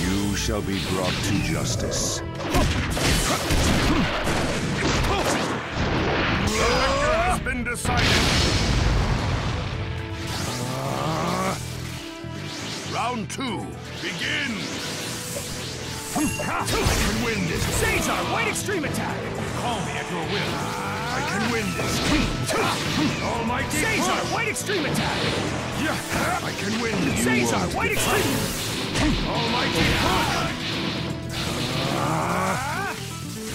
You shall be brought to justice. The victor has been decided! Round two, begin! I can win this! Caesar, white extreme attack! Call me at your will. I can win this! Almighty Caesar, white extreme attack! Can win this! Caesar, white extreme! Almighty push!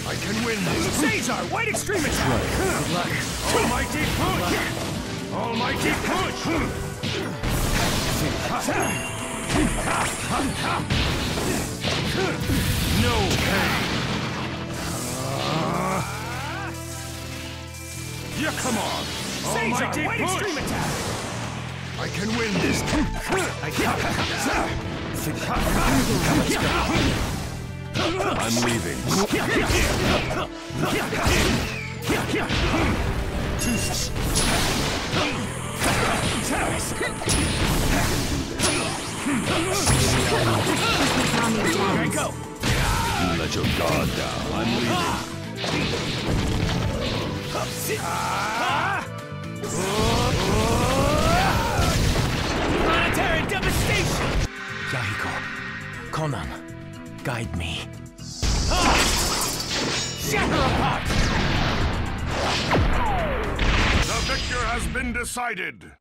I can win this! Caesar, white extreme attack! Good luck! Almighty push! Almighty push! No pain! Yeah, come on! Almighty white extreme attack! I can win this! I I'm leaving. You let your guard down. I'm leaving. Guide me. Shatter apart! The victor has been decided!